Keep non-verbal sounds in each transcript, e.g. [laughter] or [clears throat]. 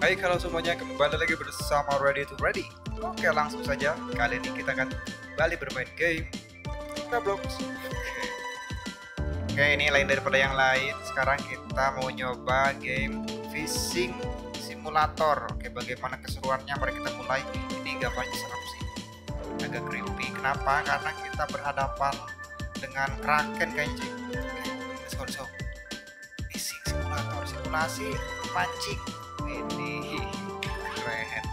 Hai kalau semuanya. Kembali lagi bersama Ready to Ready. Oke langsung saja. Kali ini kita akan kembali bermain game. Roblox Oke ini lain daripada yang lain. Sekarang kita mau nyoba game Fishing Simulator. Oke bagaimana keseruannya? Mari kita mulai. Ini gambarnya serem sih. Agak creepy. Kenapa? Karena kita berhadapan dengan Kraken kayaknya Oke let's go, let's go. Fishing Simulator Simulasi pancing ini. Keren.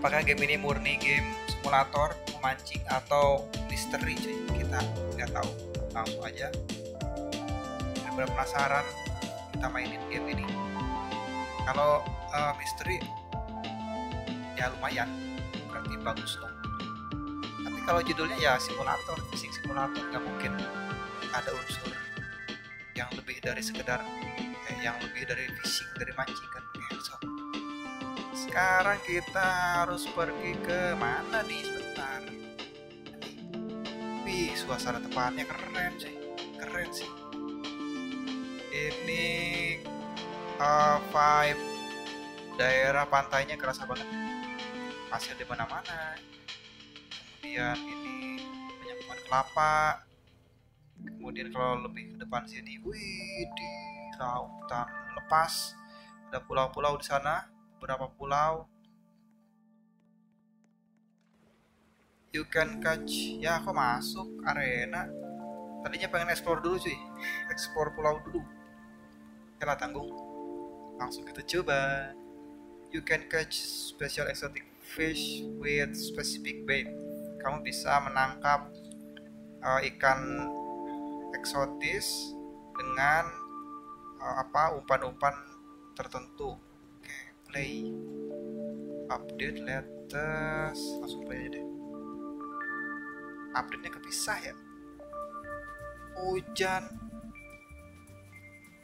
Apakah game ini murni game simulator memancing atau misteri cuy? Kita nggak tahu. Langsung aja. Benar penasaran kita mainin game ini. Kalau uh, misteri ya lumayan. Berarti bagus dong kalau judulnya ya simulator fisik simulator nggak mungkin ada unsur yang lebih dari sekedar eh, yang lebih dari fisik dari mancing kan eh, so. sekarang kita harus pergi ke mana nih sebentar? Wih suasana tempatnya keren sih keren sih. Ini uh, vibe daerah pantainya kerasa banget. Pasir di mana-mana kemudian ini banyak pohon kelapa. Kemudian kalau lebih ke depan sini wih di lautan lepas. Ada pulau-pulau di sana beberapa pulau. You can catch ya kok masuk arena. Tadinya pengen explore dulu cuy [laughs] explore pulau dulu. Yalah tanggung. Langsung kita coba. You can catch special exotic fish with specific bait kamu bisa menangkap uh, ikan eksotis dengan uh, apa umpan-umpan tertentu. Oke, okay, play. Update latest langsung play aja deh. Update-nya kepisah ya. Hujan.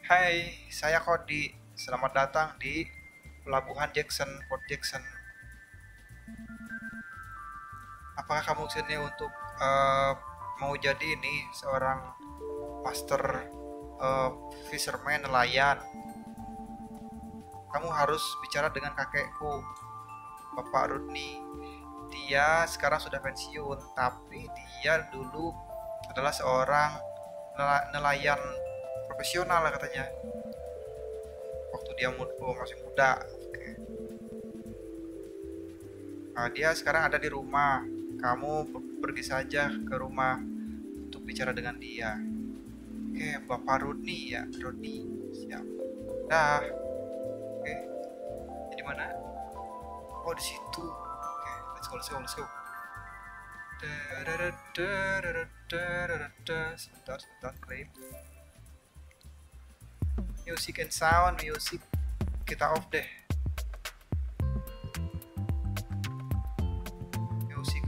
Hai, saya Kodi. Selamat datang di Pelabuhan Jackson, Port Jackson apakah kamu ke sini untuk uh, mau jadi ini seorang master uh, fisherman nelayan? Kamu harus bicara dengan kakekku Bapak Rudni. Dia sekarang sudah pensiun tapi dia dulu adalah seorang nelayan profesional katanya. Waktu dia muda, oh, masih muda. Nah, dia sekarang ada di rumah kamu pergi saja ke rumah untuk bicara dengan dia. Oke, Bapak Rudni ya, Rudni. Siap. Dah. Oke. Di mana? Oh, di situ. Oke, let's go, let's go, let's go. Sebentar, sebentar, claim. Music and sound, music. Kita off deh.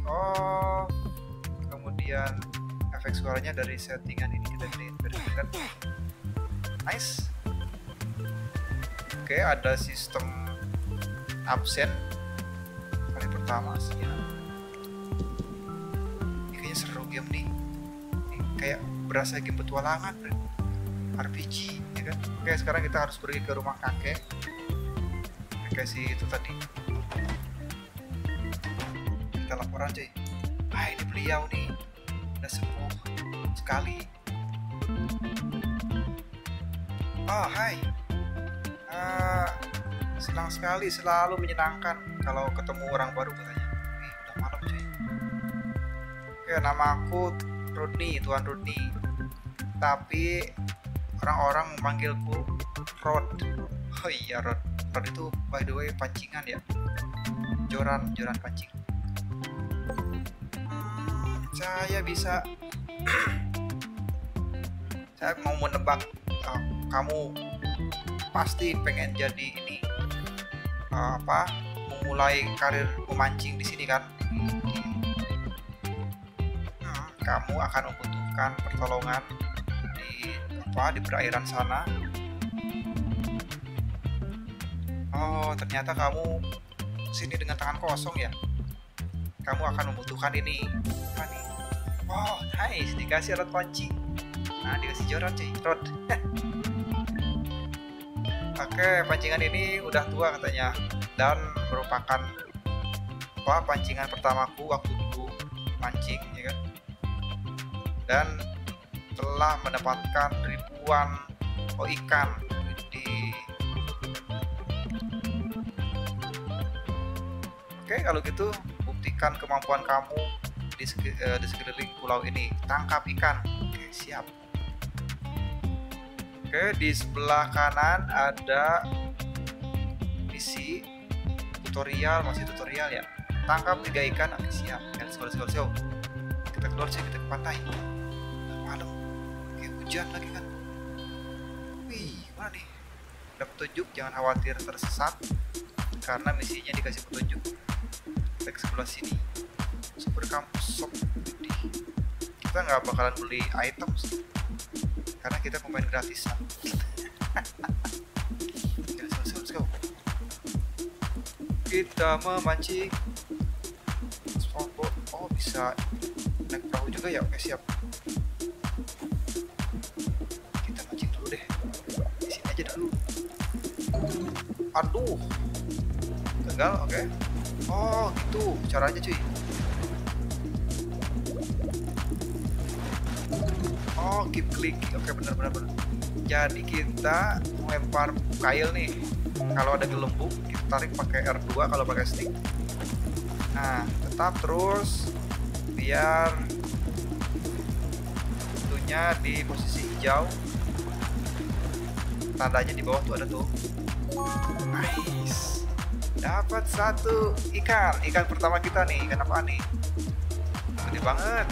Off kemudian efek suaranya dari settingan ini kita gedein biar nice. Oke ada sistem absen. Kali pertama sih ya. Kayaknya seru game nih. Ini kayak berasa game petualangan. RPG ya kan? Oke sekarang kita harus pergi ke rumah kakek. Si itu tadi kita laporan cuy. Ah ini beliau nih. Udah sepuh sekali. Oh hai. Uh, senang sekali selalu menyenangkan kalau ketemu orang baru katanya. Ih, udah malam cuy. Oke nama aku Rodney Tuan Rodney tapi orang-orang memanggilku Rod. Oh iya Rod. Rod itu by the way pancingan ya. Joran joran pancing saya bisa. [clears throat] Saya mau menebak uh, kamu pasti pengen jadi ini uh, apa memulai karir memancing di sini kan? Hmm, kamu akan membutuhkan pertolongan di apa di perairan sana. Oh ternyata kamu sini dengan tangan kosong ya? Kamu akan membutuhkan ini. Apa oh nice dikasih rod pancing nah dikasih joran cuy rod. [laughs] Oke pancingan ini udah tua katanya dan merupakan apa pancingan pertamaku waktu dulu mancing ya kan? Dan telah mendapatkan ribuan oh, ikan di Oke kalau gitu buktikan kemampuan kamu di, uh, di sekeliling pulau ini. Tangkap ikan. Oke siap. Oke di sebelah kanan ada misi tutorial. Masih tutorial ya? Tangkap tiga ikan. Oke siap. Let's go let's go let's go kita keluar sih kita ke pantai. Malam. Oke hujan lagi kan? Wih mana nih? Ada petunjuk. Jangan khawatir tersesat. Karena misinya dikasih petunjuk. Kita ke sebelah sini super shop kita nggak bakalan beli item sih. Karena kita pemain gratisan. [laughs] Let's let's go. kita memancing. Oh bisa. Naik perahu juga ya? Oke siap. Kita mancing dulu deh. Di sini aja dulu. Aduh. Gagal oke. Oh gitu caranya cuy oh keep klik. Oke bener bener bener jadi kita melempar kail nih. Kalau ada gelembung kita tarik pakai R2 kalau pakai stick. Nah tetap terus biar tentunya di posisi hijau. Tandanya di bawah tuh ada tuh. Nice. Dapat satu ikan. Ikan pertama kita nih. Ikan apa nih? Gede banget.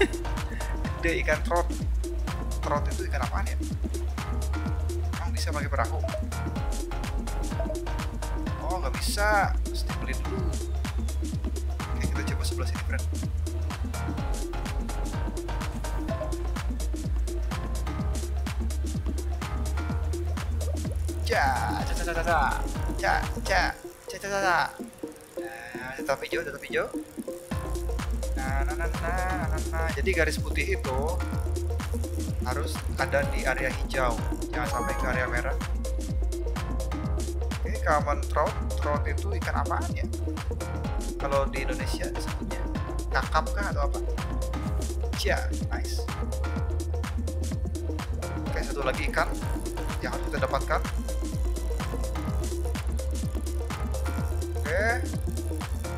[laughs] Gede ikan trot trot itu ikan apa ya emang bisa pakai perahu? Oh nggak bisa. Mesti beli dulu kita coba sebelah sini friend ja ca ca ca ca. Ca ca ca ca ca nah tetap hijau tetap hijau. Nah nah nah nah nah nah. Jadi garis putih itu harus ada di area hijau. Jangan sampai ke area merah. Oke common trout. Trout itu ikan apaan ya? Kalau di Indonesia disebutnya kakap kah atau apa? Ya nice. Oke satu lagi ikan yang harus kita dapatkan. Oke.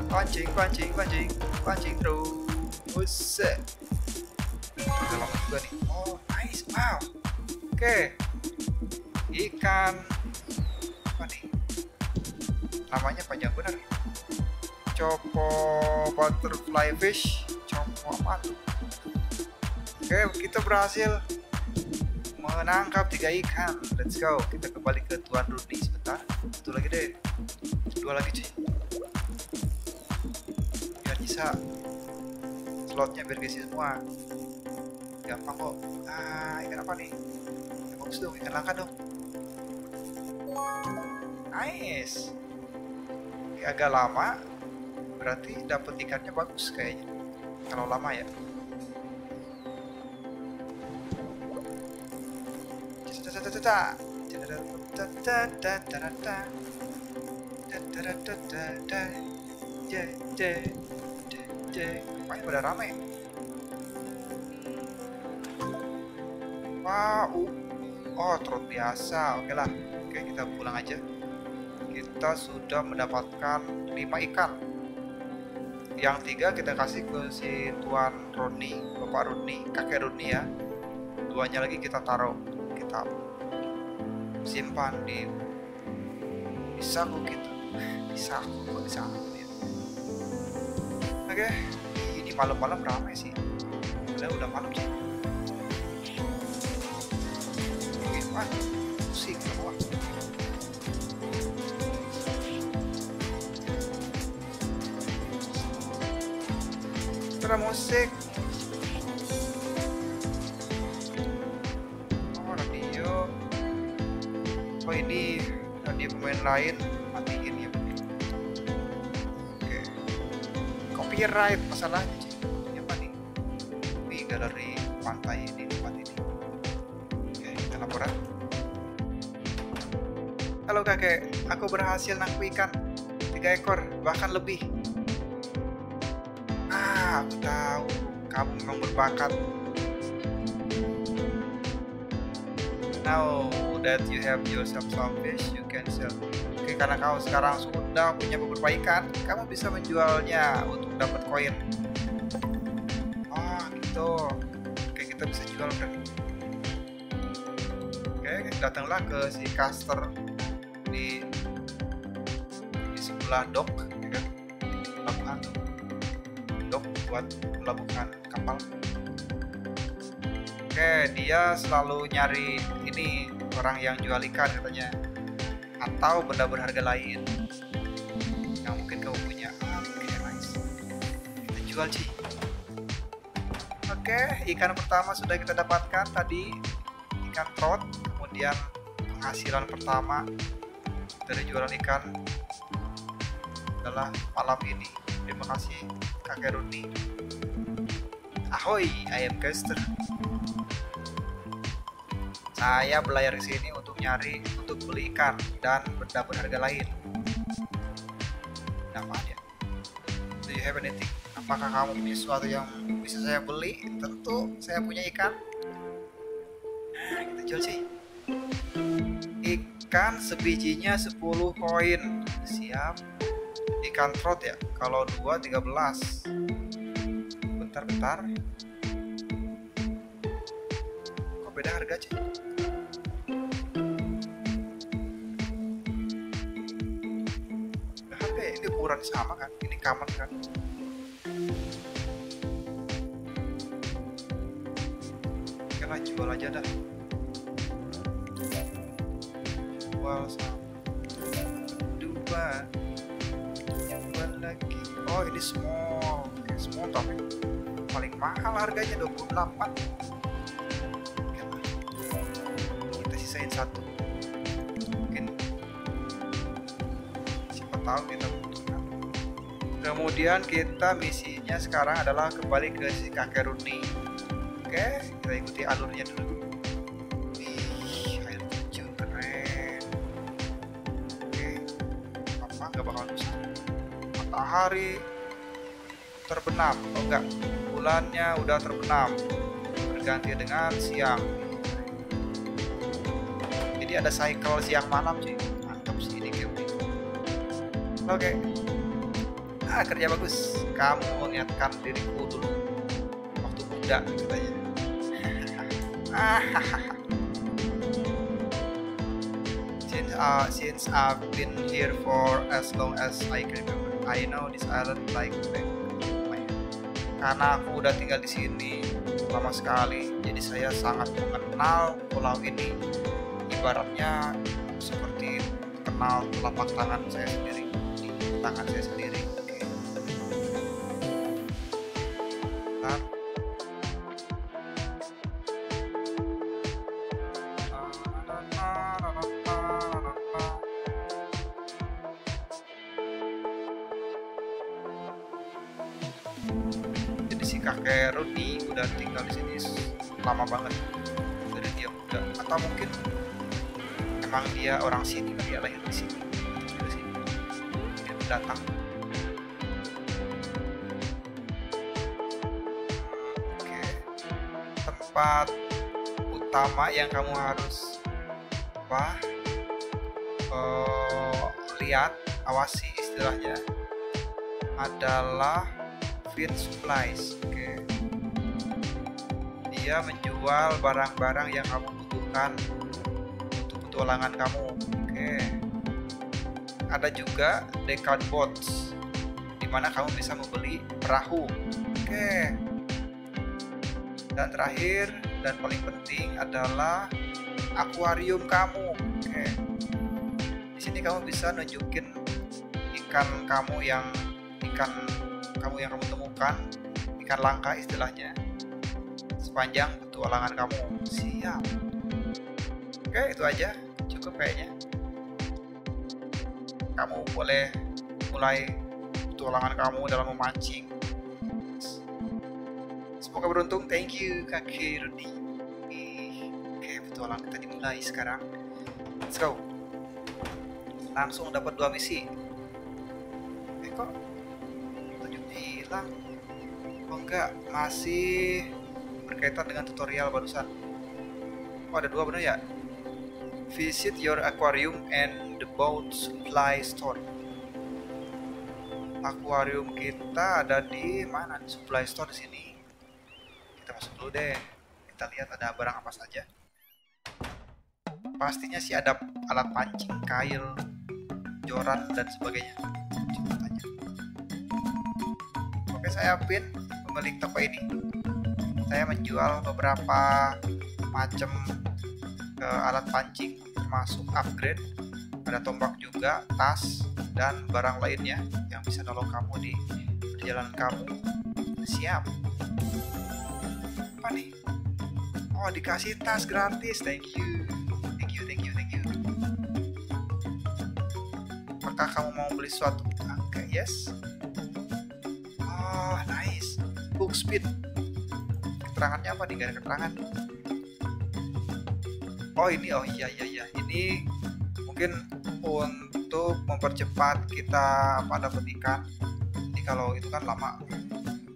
Pancing pancing pancing. Pancing terus. Udah lama juga nih. Oh wow. Oke. Ikan. Apa nih? Namanya panjang benar. Chopo butterfly fish. Chopo apa tuh? Oke kita berhasil menangkap tiga ikan. Let's go. Kita kembali ke Tuan Rudy sebentar. Satu lagi deh. Dua lagi sih biar bisa slotnya biar semua gampang kok ah ikan apa nih? Yang bagus dong ikan langka dong. Nice. Agak lama berarti dapat ikannya bagus kayaknya. Kalau lama ya Uh. oh trot biasa. Oke lah, oke kita pulang aja. Kita sudah mendapatkan 5 ikan yang tiga kita kasih ke si tuan Roni bapak Roni kakek Roni ya duanya lagi kita taruh kita simpan di bisa kok gitu bisa kok bisa ya. oke ini malam-malam ramai sih udah udah malam sih suara musik oh radio. Oh ini radio pemain lain. Matiin ya. Oke. Copyright masalahnya sih apa nih? Galeri pantai di tempat ini. Oke kita laporan halo kakek aku berhasil nangkep ikan tiga ekor bahkan lebih. Ah aku tahu. Kamu memang berbakat. Now that you have yourself some fish you can sell. Oke karena kau sekarang sudah punya beberapa ikan kamu bisa menjualnya untuk dapat koin. Oh gitu. Oke kita bisa jual. Kan oke datanglah ke si caster di di sebelah dock ya kan? Pelabuhan dock buat pelabuhan kapal. Oke dia selalu nyari ini orang yang jual ikan katanya. Atau benda berharga lain. Yang mungkin kamu punya. Oke nice. Kita jual sih oke ikan pertama sudah kita dapatkan tadi. Ikan trot kemudian penghasilan pertama dari jualan ikan adalah malam ini terima kasih kakek Runi ahoy ayam caster saya belayar di sini untuk nyari untuk beli ikan dan benda berharga lain. Apa ya? Do you have anything? Apakah kamu punya sesuatu yang bisa saya beli? Tentu saya punya ikan. Kita jual sih. Ikan sebijinya 10 koin. Siap. Ikan trot ya. Kalau 2 13. Bentar-bentar. Kok beda harga sih? harga ya ini ukuran sama kan ini common kan lah jual aja dah sama dua jual lagi. Oh ini small small tapi paling mahal harganya 28 Oke lah. kita sisain satu. Mungkin siapa tahu kita butuhkan. Kemudian kita misinya sekarang adalah kembali ke si kakek Runi oke kita ikuti alurnya dulu matahari terbenam. Oh enggak. Bulannya udah terbenam. Berganti dengan siang. Jadi ada cycle siang malam sih mantap sih ini game oke. Ah kerja bagus. Kamu mengingatkan diriku dulu. Waktu muda katanya. [laughs] Since uh, since I've been here for as long as I can remember I know this island like back my karena aku udah tinggal di sini lama sekali jadi saya sangat mengenal pulau ini. Ibaratnya seperti kenal telapak tangan saya sendiri di tangan saya sendiri kakek Rudi udah tinggal di sini lama banget. Dari dia muda atau mungkin emang dia orang sini dia lahir di sini juga sih dia datang. Oke. Tempat utama yang kamu harus apa eh, lihat awasi istilahnya adalah feed supplies dia menjual barang-barang yang kamu butuhkan untuk petualangan kamu. Oke. Ada juga decad boats di mana kamu bisa membeli perahu. Oke. Dan terakhir dan paling penting adalah akuarium kamu. Oke. Di sini kamu bisa nunjukin ikan kamu yang ikan kamu yang kamu temukan ikan langka istilahnya sepanjang petualangan kamu. Siap. Oke itu aja. Cukup kayaknya. Kamu boleh mulai petualangan kamu dalam memancing. Semoga beruntung. Thank you kakek Rudi oke petualang kita dimulai sekarang. Let's go. Langsung dapat dua misi. Eh kok? Tunjuknya hilang. Oh enggak. Masih berkaitan dengan tutorial barusan. Oh ada dua benar ya? Visit your aquarium and the boat supply store. Akuarium kita ada di mana? Supply store di sini. Kita masuk dulu deh. Kita lihat ada barang apa saja. Pastinya sih ada alat pancing kail joran dan sebagainya. Coba tanya. Oke saya pin pemilik toko ini saya menjual beberapa macam uh, alat pancing termasuk upgrade ada tombak juga tas dan barang lainnya yang bisa nolong kamu di perjalanan kamu. Siap. Apa nih? Oh dikasih tas gratis. Thank you. Thank you thank you thank you. Apakah kamu mau beli sesuatu oke okay, yes. Oh nice. Book speed keterangannya apa? Nih gak ada keterangan. Oh ini. Oh iya iya iya. Ini mungkin untuk mempercepat kita pada ikan ini kalau itu kan lama.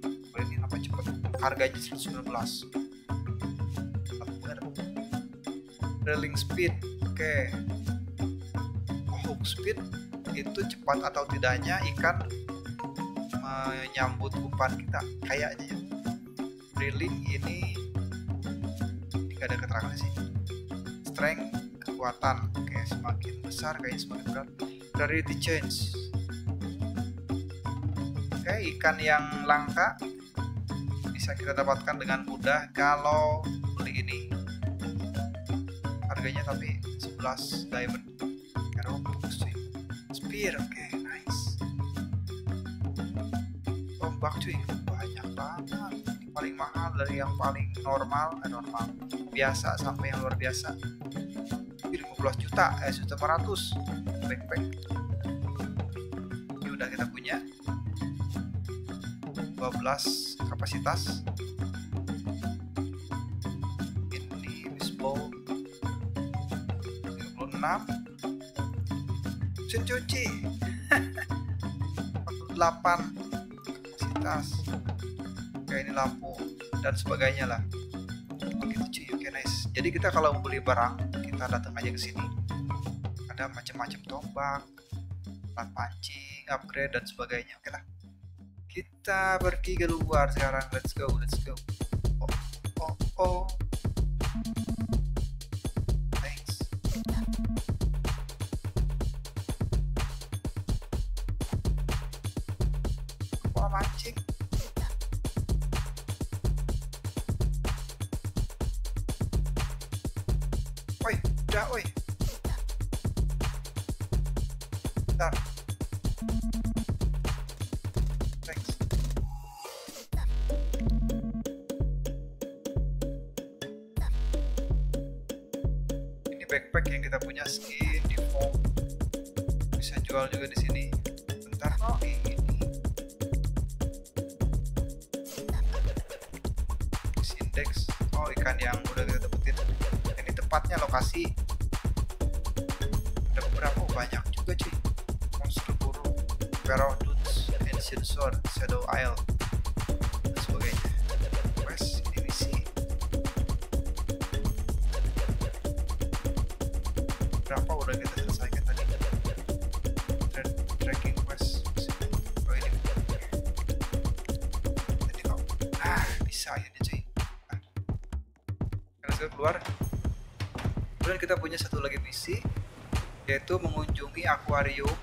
Kalau ini apa cepat harganya 119 Railing speed. Oke. Okay. hook speed itu cepat atau tidaknya ikan menyambut umpan kita. Kayaknya Railing ini tidak ada keterangan sih. Strength kekuatan oke semakin besar kayaknya semakin berat. Rarity change. Oke ikan yang langka bisa kita dapatkan dengan mudah kalau beli ini. Harganya tapi 11 diamond. Cuy spear oke okay, nice. Tombak cuy dari yang paling normal eh, normal biasa sampai yang luar biasa. 15 juta eh juta 400 backpack ini udah kita punya. 12 kapasitas. Ini baseball 36 mesin cuci 48 kapasitas. Kayak ini lampu dan sebagainya lah. Begitu cuy okay, nice. Jadi kita kalau beli barang kita datang aja ke sini. Ada macam-macam tombak alat pancing upgrade dan sebagainya oke lah. Kita pergi ke luar sekarang. Let's go let's go backpack yang kita punya skin default. Bisa jual juga di sini. Bentar, oh ini. Index. Oh ikan yang udah kita dapetin tepatnya lokasi ada beberapa banyak juga cuy monster burung Pharaoh Dudes Ancient Sword Shadow Isle akuarium.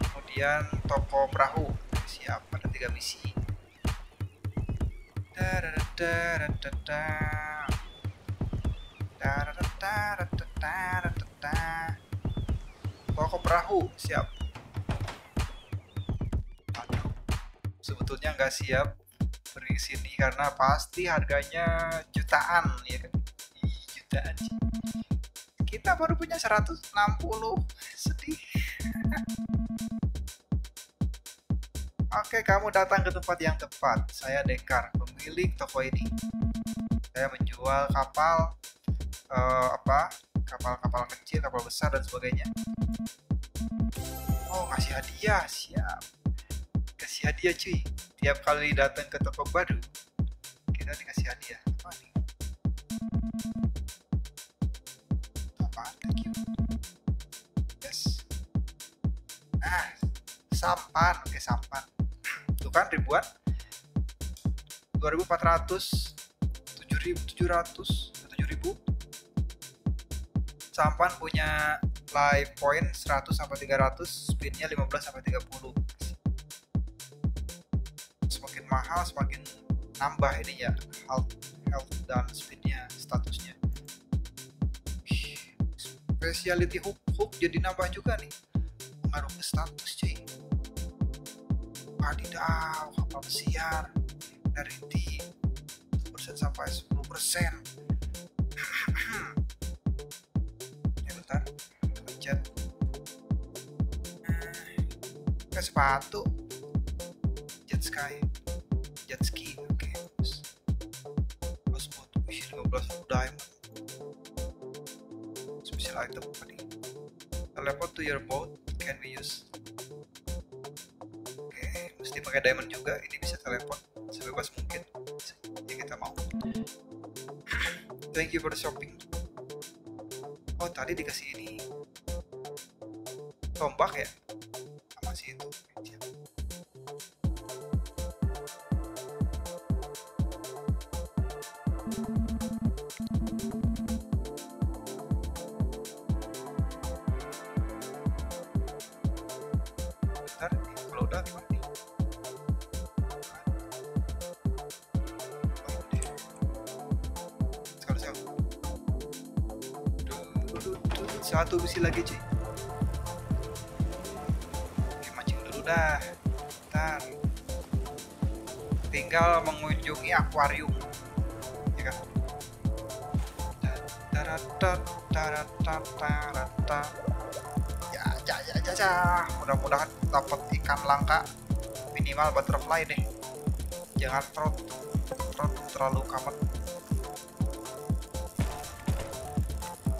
Kemudian toko perahu. Siap ada tiga misi. Toko perahu siap. Aduh sebetulnya nggak siap pergi sini karena pasti harganya jutaan ya kan? Jutaan kita baru punya 160 sedih Oke, kamu datang ke tempat yang tepat. Saya Dekar, pemilik toko ini. Saya menjual kapal uh, apa? Kapal-kapal kecil, kapal besar dan sebagainya. Oh, kasih hadiah, siap. Kasih hadiah cuy. Tiap kali datang ke toko baru, kita dikasih hadiah. Apa nih? Apa? Thank you. Yes. Ah, sampan. Oke, sampan kan ribuan 2400 7700 7000 sampan punya life point 100 sampai 300 spinnya 15 sampai 30 semakin mahal semakin nambah ini ya health health dan spinnya statusnya speciality hook hook jadi nambah juga nih. Pengaruh ke status cuy. Wadidaw kapal pesiar. Dari di persen sampai 10 persen. [clears throat] Ya bentar. Pencet. Ke sepatu. Jet sky item apa nih teleport to your boat can be used mesti pakai diamond juga ini bisa teleport sebebas mungkin. Yang kita mau. Thank you for the shopping. Oh tadi dikasih ini. Tombak ya lagi cuy oke mancing dulu dah. Ntar tinggal mengunjungi akuarium. Ya kan? Ya ya ya ya, ya. mudah-mudahan dapat ikan langka. Minimal butterfly deh. Jangan trot trot terlalu kamat.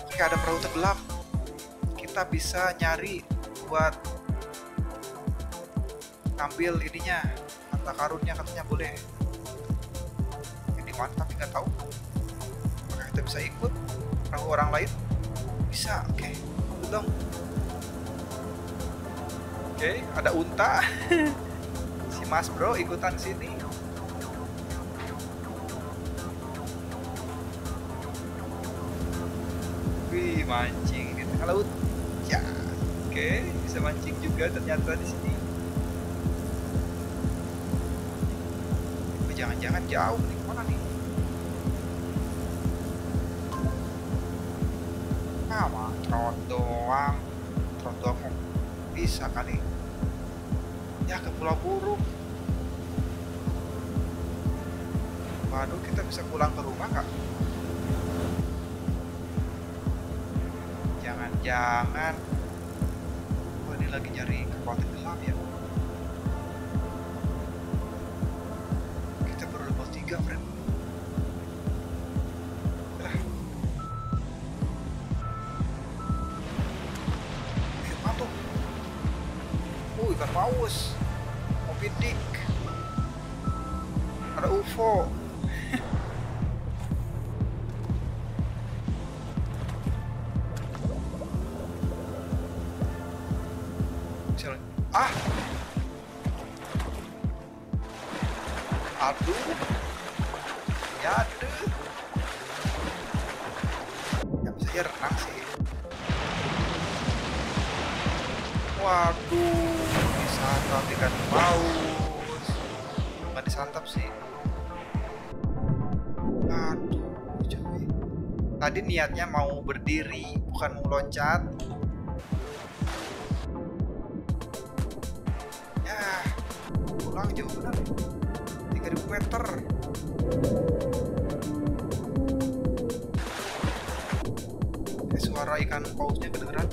Oke ada perahu tenggelam kita bisa nyari buat ambil ininya harta karunnya katanya boleh. Ini mana tapi nggak tahu. Apakah kita bisa ikut? Perahu orang lain? Bisa oke. Okay. dong. Oke okay, ada unta. [laughs] Si mas bro ikutan sini. Wih mancing di tengah laut Oke, bisa mancing juga ternyata di sini. Jangan-jangan jauh nih, mana nih? Ah, trot doang. Trot doang bisa kali. Ya ke Pulau Burung. Waduh, kita bisa pulang ke rumah kak? Jangan-jangan lagi nyari kekuatan gelap ya kita baru level 3 friend benar 3000 meter. Eh, suara ikan pausnya kedengeran.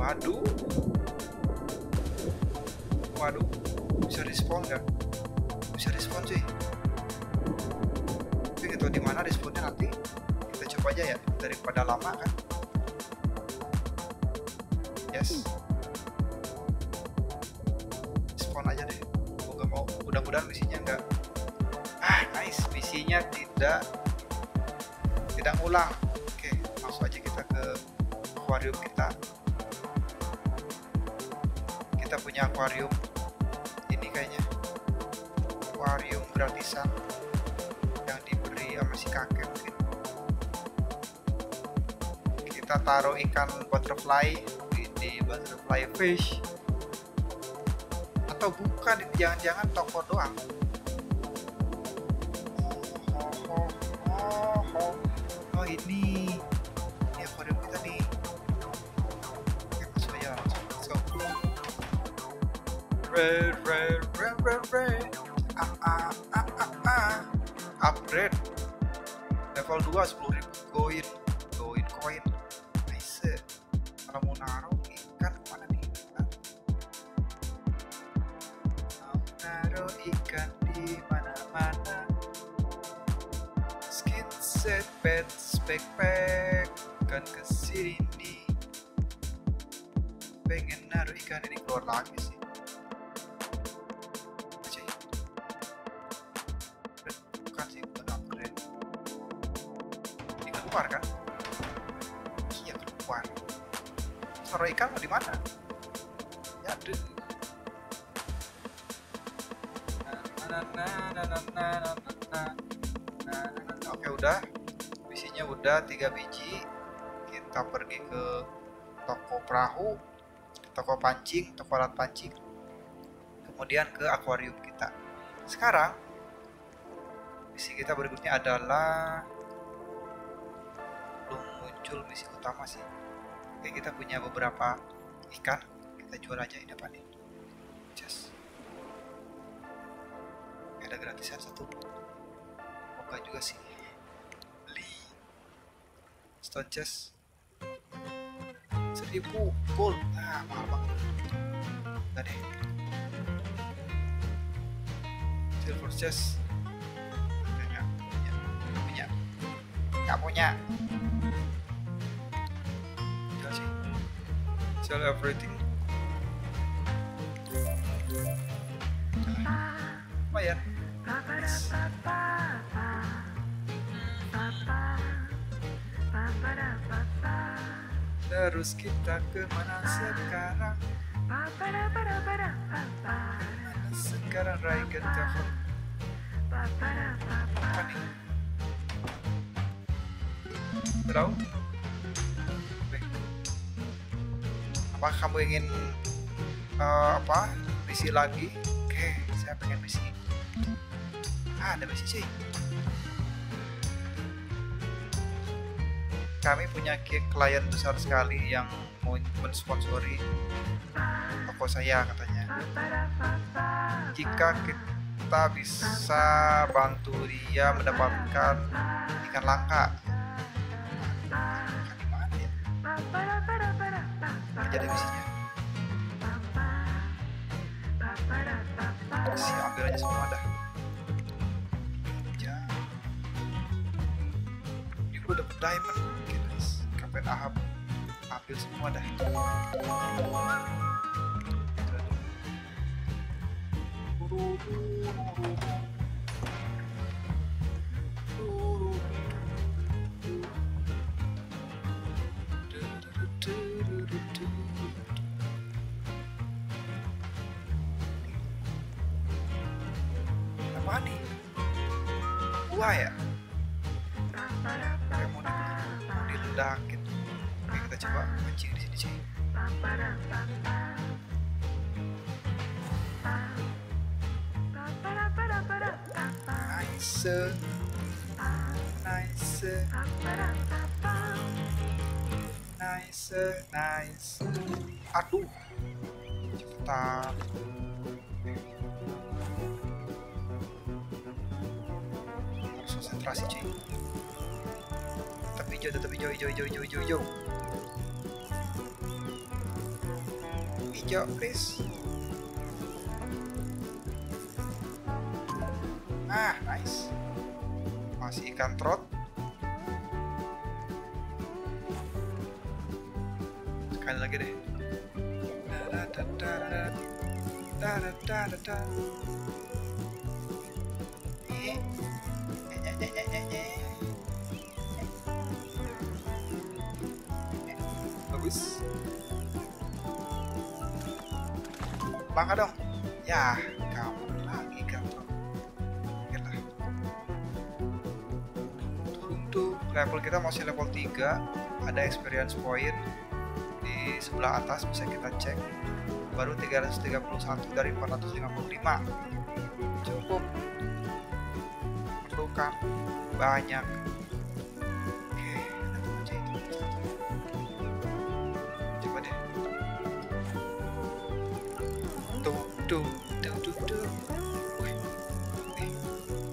Waduh. Bisa respon nggak? Bisa respon cuy. Tapi gitu di mana responnya nanti kita coba aja ya daripada lama kan tidak tidak ngulang. Oke langsung aja kita ke aquarium kita. Kita punya aquarium ini kayaknya. Aquarium gratisan yang diberi sama si kakek mungkin. Kita taruh ikan butterfly ini butterfly fish. Atau bukan jangan-jangan toko doang ini kita nih. Aja langsung let's go red red red ah ah ah ah ah upgrade. Level 2 10.000 koin koin backpack kan ke sini pengen naruh ikan ini keluar lagi sih keluar kan iya keluar taruh ikan mau di mana ya aduh Na, na, na, na, na, na, na, na, na. Na, na, na. oke udah misinya udah tiga biji. Kita pergi ke toko perahu toko pancing toko alat pancing. Kemudian ke akuarium kita. Sekarang misi kita berikutnya adalah belum muncul misi utama sih. Oke kita punya beberapa ikan kita jual aja ini apa nih just. Ada gratisan satu. Oke juga sih stone chest seribu gold nah mahal banget. Udah deh. Silver chest nggak punya. Nggak punya. Nggak sih. Sell everything. Lumayan terus kita ke mana sekarang? Ke mana sekarang Raigen telepon. Apa nih tahu apa kamu ingin eh, apa misi lagi? Oke saya pengen misi. Ah ada misi sih kami punya klien besar sekali yang mau mensponsori toko saya katanya jika kita bisa bantu dia mendapatkan ikan langka ikan di mana ya aja deh misinya si ambil aja semua dah Diamond Guinness Kapten Ahab ambil semua dah. Nice. Aduh. Cepetan harus konsentrasi cuy tetap hijau tetap hijau hijau hijau hijau hijau hijau. Hijau please. Ah nice. Masih ikan trot lagi deh. Bagus. Langkah dong. Ya kamu lagi lah. untuk level kita masih level 3 ada experience point sebelah atas bisa kita cek. Baru 331 dari 455 cukup. Perlukan banyak. Oke coba deh. Tuh tuh tuh tuh tuh.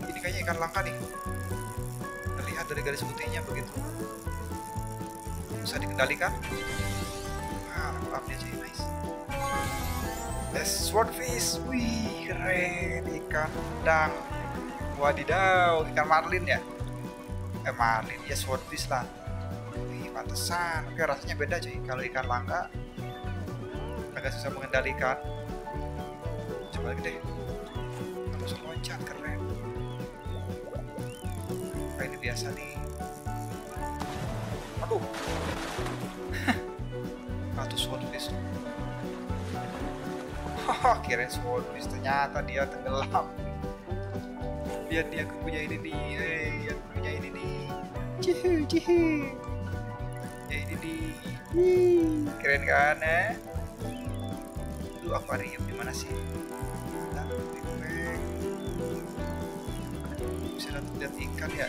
Ini kayaknya ikan langka nih. Terlihat dari garis putihnya begitu. Bisa dikendalikan upnya sih nice Yes, swordfish. Wih, keren. Ikan udang. Wadidaw, ikan marlin ya? Eh, marlin. Ya, swordfish lah. Wih, pantesan. Oke, rasanya beda cuy. Kalau ikan langka, agak susah mengendalikan. Coba lagi deh. Langsung loncat, keren. Kayak ini biasa nih. Aduh. Ratu swordfish. Haha, kirain swordfish ternyata dia tenggelam. Lihat dia aku punya ini nih, eh, aku punya ini nih. Cihu, cihu. Ya ini nih. Wih, keren kan eh? Lu akuarium di mana sih? Bang. Bisa lihat ikan ya?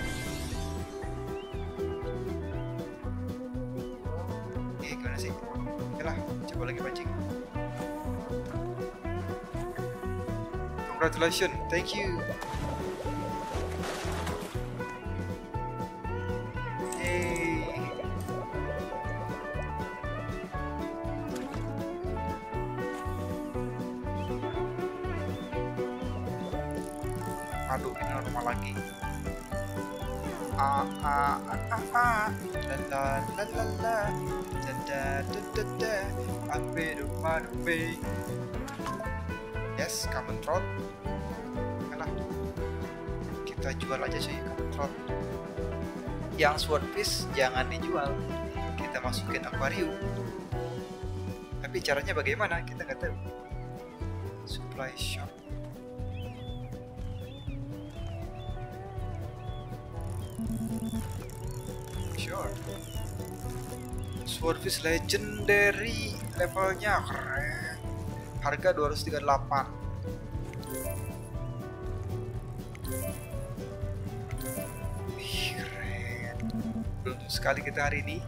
Oke lah, coba lagi pancing. Congratulations, thank you. Yes, common trout. Kalah. Kita jual aja sih common trout. Yang swordfish jangan dijual. Kita masukin akuarium. Tapi caranya bagaimana? Kita nggak tahu. Supply shop. Sure. Swordfish legendary levelnya keren. Harga 238. Wih, keren. Beruntung sekali kita hari ini.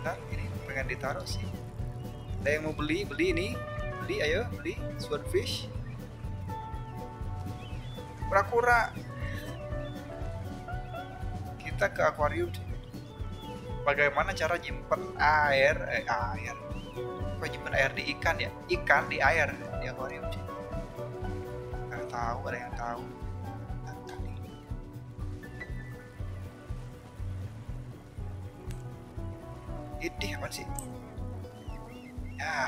Nah, ini pengen ditaruh sih. Ada yang mau beli? Beli ini? Beli, ayo, beli swordfish. Kura-kura. Kita ke akuarium. Bagaimana cara nyimpen air? Eh, air. Nyimpen air di ikan ya? Ikan di air di akuarium. sih. Nggak tahu, ada yang tahu. Ini apa sih? Ya.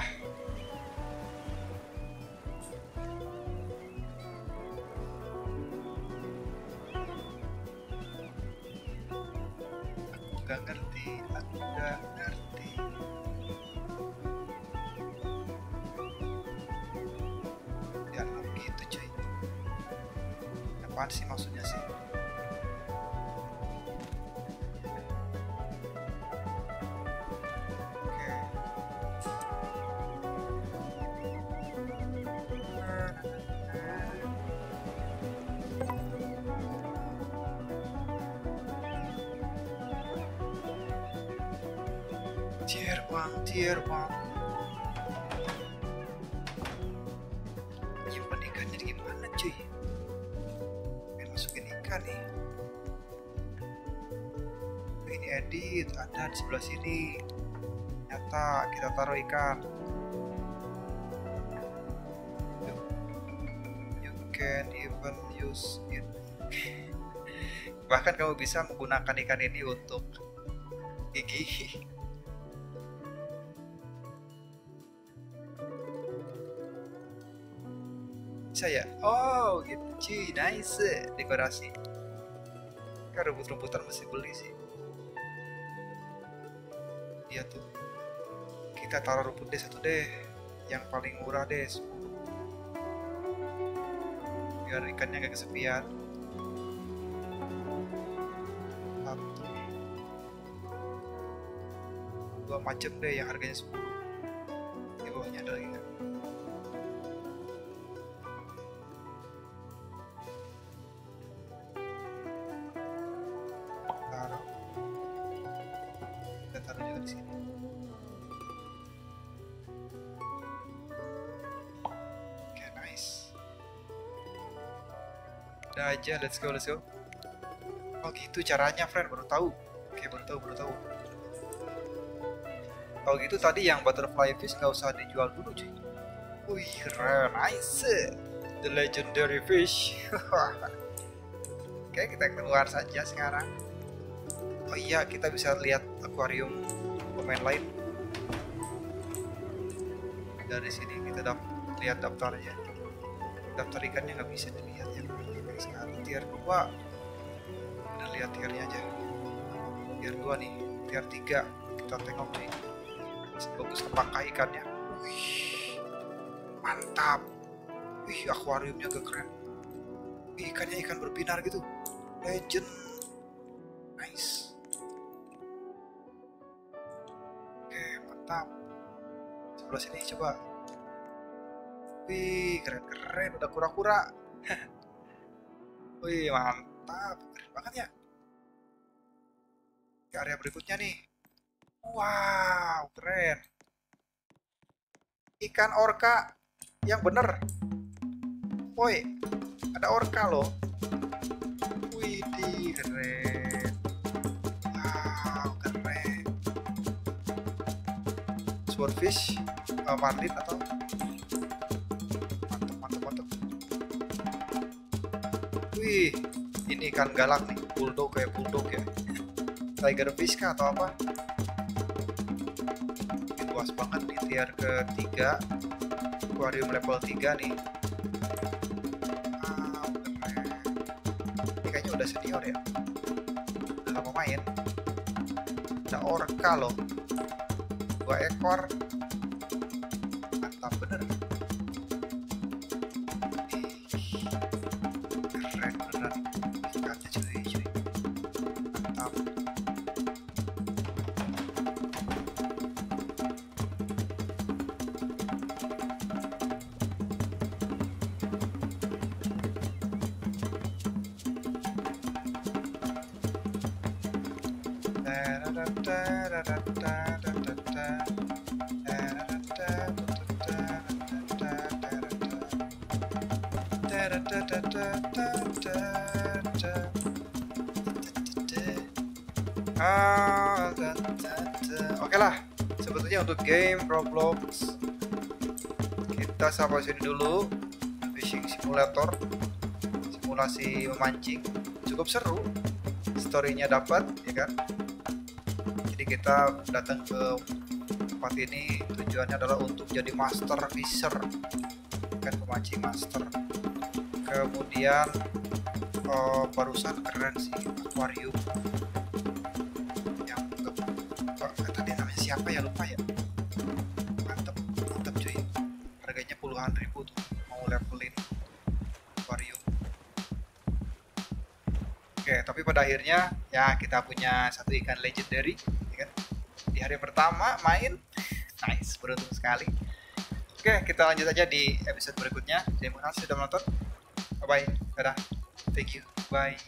Tier bang, tier bang. Nyimpen ikannya di gimana cuy? Pengen masukin ikan nih. Ini edit, ada di sebelah sini. Nyata, kita taruh ikan. You, can even use it [laughs] bahkan kamu bisa menggunakan ikan ini untuk gigi [laughs] cuy nice. Dekorasi. Kan rumput-rumputan mesti beli sih. Dia tuh. Kita taruh rumput deh satu deh. Yang paling murah deh. Biar ikannya gak kesepian. Satu. Dua macam deh yang harganya 10 di oke nice. Udah aja let's go let's go. Oh gitu caranya friend. Baru tahu. Oke baru tahu baru tahu. Kalau gitu tadi yang butterfly fish nggak usah dijual dulu cuy. Wih keren. Nice. The legendary fish. [laughs] Oke kita keluar saja sekarang. Oh iya kita bisa lihat akuarium pemain lain. Dari sini kita dap lihat daftarnya daftar ikannya nggak bisa dilihat ya. Sekarang tier 2 kita lihat tiernya aja. Tier 2 nih tier 3 kita tengok nih. Bagus apakah ikannya. Wih mantap. Wih akuariumnya agak keren. Wih, ikannya ikan berbinar gitu. Legend sebelah sini coba. Wih keren keren udah kura-kura. [laughs] Wih mantap keren banget ya. Ke area berikutnya nih. Wow keren. Ikan orka yang bener. Woi ada orka loh. Wih keren. Wow keren. Swordfish uh, marlin atau? Mantap mantap mantap wih ini ikan galak nih bulldog kayak bulldog ya. Tiger fish kah atau apa? Ini luas banget di tier ketiga. Aquarium level 3 nih. Ah, udah senior ya. Udah lama main. Ada orca loh. Dua ekor Oke lah, sebetulnya untuk game Roblox kita sampai sini dulu. Fishing simulator, simulasi memancing, cukup seru. Storynya dapat, ya kan? Kita datang ke tempat ini tujuannya adalah untuk jadi master fisher, kan pemancing master. Kemudian oh, barusan keren sih aquarium yang kok tadi namanya siapa ya lupa ya? Mantep mantep cuy. Harganya puluhan ribu tuh mau levelin aquarium oke tapi pada akhirnya ya kita punya satu ikan legendary hari pertama main. Nice beruntung sekali. Oke kita lanjut aja di episode berikutnya. Terima kasih sudah menonton. Bye bye dadah. Thank you. Bye